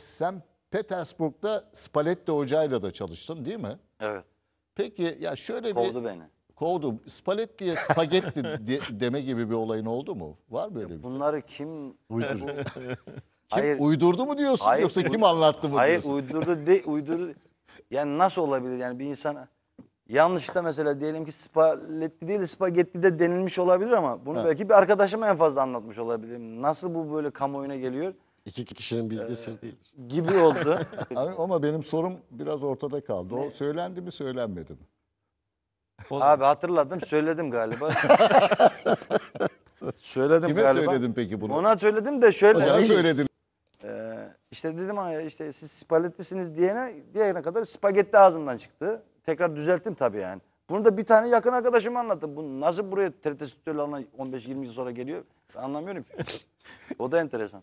Sen Petersburg'da Spalletti hocayla da çalıştın değil mi? Evet. Peki ya şöyle bir Kovdu beni. kovdu. Spalletti'ye spagetti de- deme gibi bir olayın oldu mu? Var böyle bir şey? Bunları kim Uydur. Kim Hayır. uydurdu mu diyorsun Hayır, yoksa uy- kim anlattı mı Hayır diyorsun? uydurdu de uydurdu. Yani nasıl olabilir yani bir insan yanlışta mesela diyelim ki spaletti değil de spagetti de denilmiş olabilir ama bunu Ha. belki bir arkadaşıma en fazla anlatmış olabilirim. Nasıl bu böyle kamuoyuna geliyor İki kişinin bildiği sır değildir. gibi oldu. Ama ama benim sorum biraz ortada kaldı. O söylendi mi söylenmedi mi? Abi hatırladım söyledim galiba. söyledim Kime galiba. söyledin peki bunu? Ona söyledim de şöyle. Hocana söyledin. Ee, işte dedim işte siz spagettisiniz diyene diyene kadar spagetti ağzımdan çıktı. Tekrar düzelttim tabii yani. Bunu da bir tane yakın arkadaşım anlattı. Bu nasıl buraya TRT stüdyolarına 15-20 yıl sonra geliyor? Ben anlamıyorum ki. o da enteresan.